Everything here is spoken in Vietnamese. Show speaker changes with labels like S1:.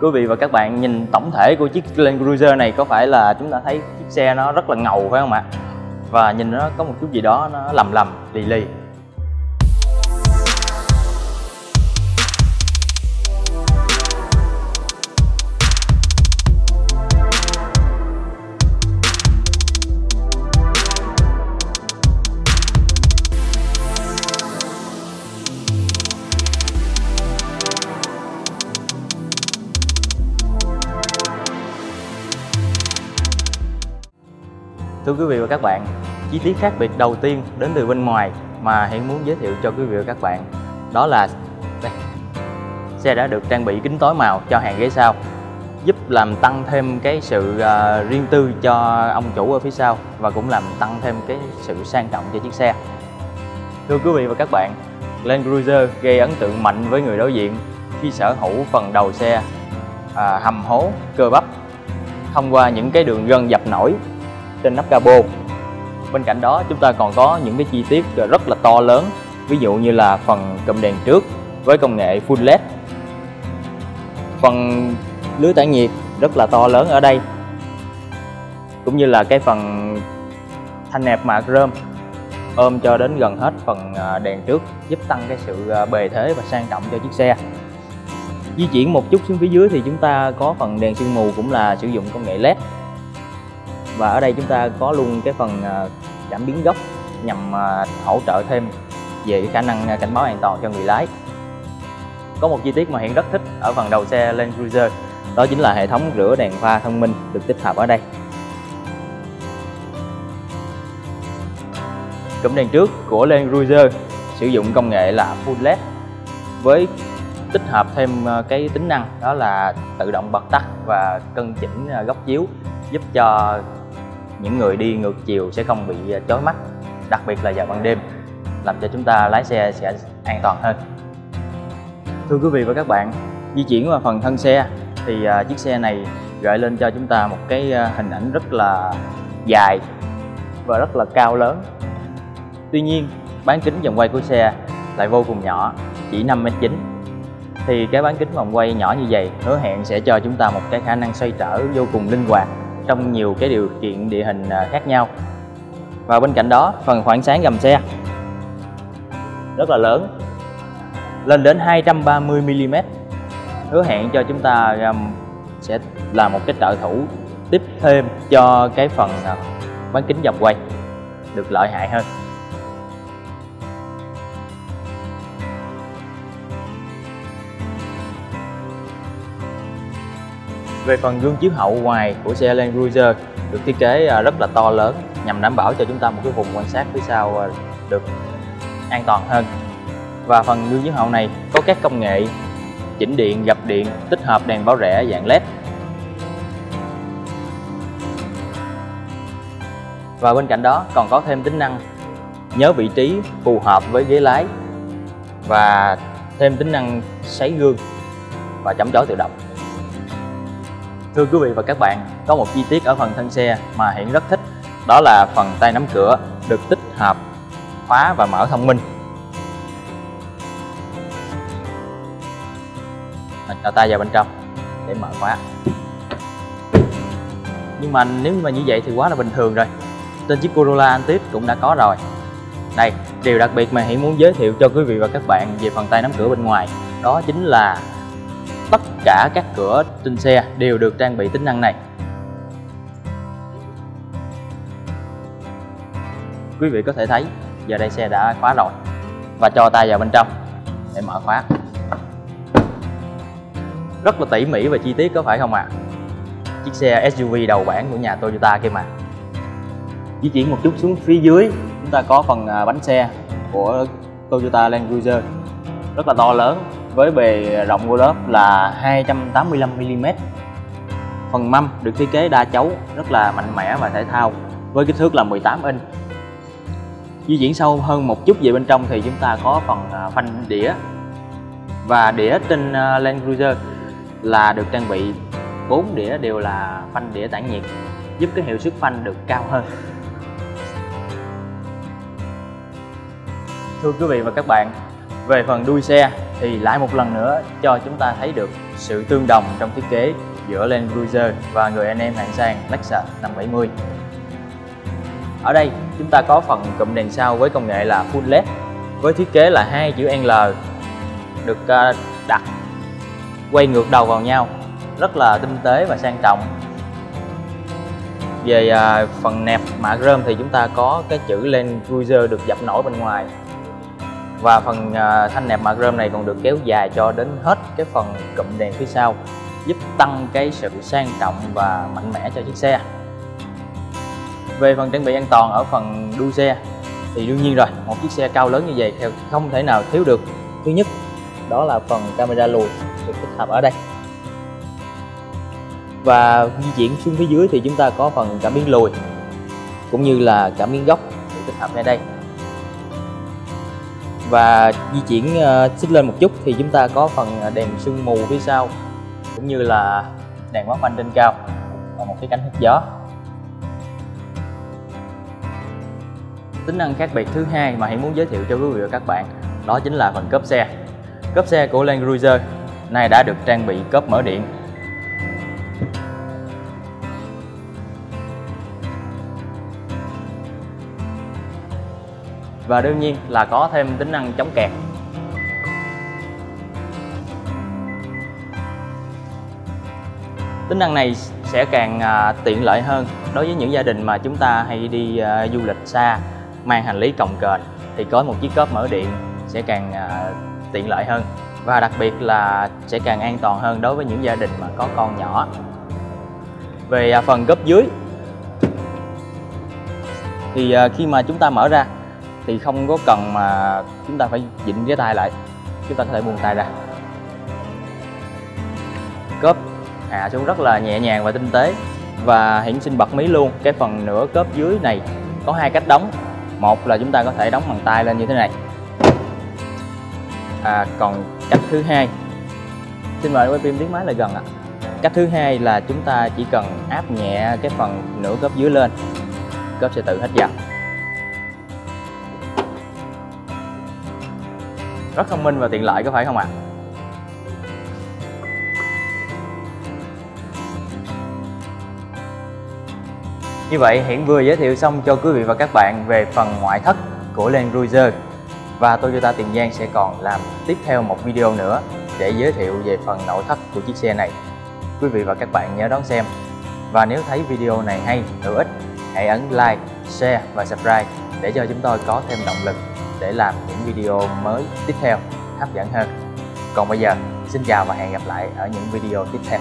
S1: quý vị và các bạn nhìn tổng thể của chiếc Land Cruiser này có phải là chúng ta thấy chiếc xe nó rất là ngầu phải không ạ? Và nhìn nó có một chút gì đó nó lầm lầm, lì lì. Thưa quý vị và các bạn, chi tiết khác biệt đầu tiên đến từ bên ngoài mà Hiển muốn giới thiệu cho quý vị và các bạn đó là đây. Xe đã được trang bị kính tối màu cho hàng ghế sau giúp làm tăng thêm cái sự uh, riêng tư cho ông chủ ở phía sau và cũng làm tăng thêm cái sự sang trọng cho chiếc xe. Thưa quý vị và các bạn, Land Cruiser gây ấn tượng mạnh với người đối diện khi sở hữu phần đầu xe à, hầm hố cơ bắp thông qua những cái đường gân dập nổi trên nắp capo bên cạnh đó, chúng ta còn có những cái chi tiết rất là to lớn, ví dụ như là phần cụm đèn trước với công nghệ full led. Phần lưới tản nhiệt rất là to lớn ở đây, cũng như là cái phần thanh nẹp mạ chrome ôm cho đến gần hết phần à, đèn trước, giúp tăng cái sự à, bề thế và sang trọng cho chiếc xe. Di chuyển một chút xuống phía dưới thì chúng ta có phần đèn sương mù cũng là sử dụng công nghệ led và ở đây chúng ta có luôn cái phần à, cảm biến góc nhằm à, hỗ trợ thêm về khả năng à, cảnh báo an toàn cho người lái. Có một chi tiết mà hiện rất thích ở phần đầu xe Land Cruiser, đó chính là hệ thống rửa đèn pha thông minh được tích hợp ở đây. Cụm đèn trước của Land Cruiser sử dụng công nghệ là Full LED với tích hợp thêm cái tính năng đó là tự động bật tắt và cân chỉnh góc chiếu giúp cho những người đi ngược chiều sẽ không bị à, chói mắt, đặc biệt là vào ban đêm, làm cho chúng ta lái xe sẽ an toàn hơn. Thưa quý vị và các bạn, di chuyển vào phần thân xe thì à, chiếc xe này gợi lên cho chúng ta một cái à, hình ảnh rất là dài và rất là cao lớn. Tuy nhiên, bán kính vòng quay của xe lại vô cùng nhỏ, chỉ 5m9 thì cái bán kính vòng quay nhỏ như vậy hứa hẹn sẽ cho chúng ta một cái khả năng xoay trở vô cùng linh hoạt trong nhiều cái điều kiện địa hình à, khác nhau. Và bên cạnh đó, phần khoảng sáng gầm xe rất là lớn, lên đến 230mm hứa hẹn cho chúng ta um, sẽ là một cái trợ thủ tiếp thêm cho cái phần à, bán kính vòng quay được lợi hại hơn. Về phần gương chiếu hậu ngoài của xe Land Cruiser được thiết kế à, rất là to lớn nhằm đảm bảo cho chúng ta một cái vùng quan sát phía sau à, được an toàn hơn. Và phần gương chiếu hậu này có các công nghệ chỉnh điện, gập điện, tích hợp đèn báo rẽ dạng LED. Và bên cạnh đó còn có thêm tính năng nhớ vị trí phù hợp với ghế lái và thêm tính năng sấy gương và chấm chói tự động. Thưa quý vị và các bạn, có một chi tiết ở phần thân xe mà Hiển rất thích Đó là phần tay nắm cửa được tích hợp khóa và mở thông minh. Mình cho tay vào bên trong để mở khóa. Nhưng mà nếu mà như vậy thì quá là bình thường rồi. Trên chiếc Corolla Antis cũng đã có rồi. Đây, điều đặc biệt mà Hiển muốn giới thiệu cho quý vị và các bạn về phần tay nắm cửa bên ngoài Đó chính là tất cả các cửa trên xe đều được trang bị tính năng này. Quý vị có thể thấy, giờ đây xe đã khóa rồi. Và cho tay vào bên trong, để mở khóa. Rất là tỉ mỉ và chi tiết, có phải không ạ? À? chiếc xe SUV đầu bảng của nhà Toyota kia mà. Di chuyển một chút xuống phía dưới, chúng ta có phần à, bánh xe của Toyota Land Cruiser. Rất là to lớn với bề rộng của lớp là 285mm phần mâm được thiết kế đa chấu, rất là mạnh mẽ và thể thao, với kích thước là 18 inch. Di chuyển sâu hơn một chút về bên trong thì chúng ta có phần à, phanh đĩa. Và đĩa trên à, Land Cruiser là được trang bị 4 đĩa đều là phanh đĩa tản nhiệt, giúp cái hiệu suất phanh được cao hơn. Thưa quý vị và các bạn, về phần đuôi xe thì lại một lần nữa cho chúng ta thấy được sự tương đồng trong thiết kế giữa Land Cruiser và người anh em hạng sang Lexus 570 ở đây, chúng ta có phần cụm đèn sau với công nghệ là full led, với thiết kế là hai chữ L được à, đặt quay ngược đầu vào nhau, rất là tinh tế và sang trọng. Về à, phần nẹp mạ rơm thì chúng ta có cái chữ Land Cruiser được dập nổi bên ngoài và phần à, thanh nẹp mạ rơm này còn được kéo dài cho đến hết cái phần cụm đèn phía sau, giúp tăng cái sự sang trọng và mạnh mẽ cho chiếc xe. Về phần trang bị an toàn ở phần đuôi xe, thì đương nhiên rồi, một chiếc xe cao lớn như vậy không thể nào thiếu được. Thứ nhất, đó là phần camera lùi được tích hợp ở đây. Và di chuyển xuống phía dưới thì chúng ta có phần cảm biến lùi, cũng như là cảm biến góc được tích hợp ngay đây và di chuyển ờ, xích lên một chút thì chúng ta có phần ờ, đèn sương mù phía sau, cũng như là đèn quán phanh trên cao và một cái cánh hút gió. Tính năng khác biệt thứ hai mà hiện muốn giới thiệu cho quý vị và các bạn, đó chính là phần cốp xe. Cốp xe của Land Cruiser này đã được trang bị cốp mở điện. Và đương nhiên là có thêm tính năng chống kẹt. Tính năng này sẽ càng à, tiện lợi hơn đối với những gia đình mà chúng ta hay đi à, du lịch xa mang hành lý cồng kềnh thì có một chiếc cốp mở điện sẽ càng à, tiện lợi hơn. Và đặc biệt là sẽ càng an toàn hơn đối với những gia đình mà có con nhỏ. Về à, phần gấp dưới thì à, khi mà chúng ta mở ra thì không có cần mà chúng ta phải dịnh cái tay lại. Chúng ta có thể buông tay ra. Cốp. À, Hạ xuống rất là nhẹ nhàng và tinh tế. Và hiển sinh bật mí luôn. Cái phần nửa cốp dưới này có hai cách đóng. Một là chúng ta có thể đóng bằng tay lên như thế này. À, còn cách thứ hai. Xin mời quay phim tiếng máy lại gần ạ. Cách thứ hai là chúng ta chỉ cần áp nhẹ cái phần nửa cốp dưới lên. Cốp sẽ tự hết dần rất thông minh và tiện lợi có phải không ạ à? Như vậy hiện vừa giới thiệu xong cho quý vị và các bạn về phần ngoại thất của Land Cruiser và Toyota Tiền Giang sẽ còn làm tiếp theo một video nữa để giới thiệu về phần nội thất của chiếc xe này. Quý vị và các bạn nhớ đón xem. Và nếu thấy video này hay, hữu ích, hãy ấn like, share và subscribe để cho chúng tôi có thêm động lực để làm những video mới tiếp theo hấp dẫn hơn. Còn bây giờ, xin chào và hẹn gặp lại ở những video tiếp theo.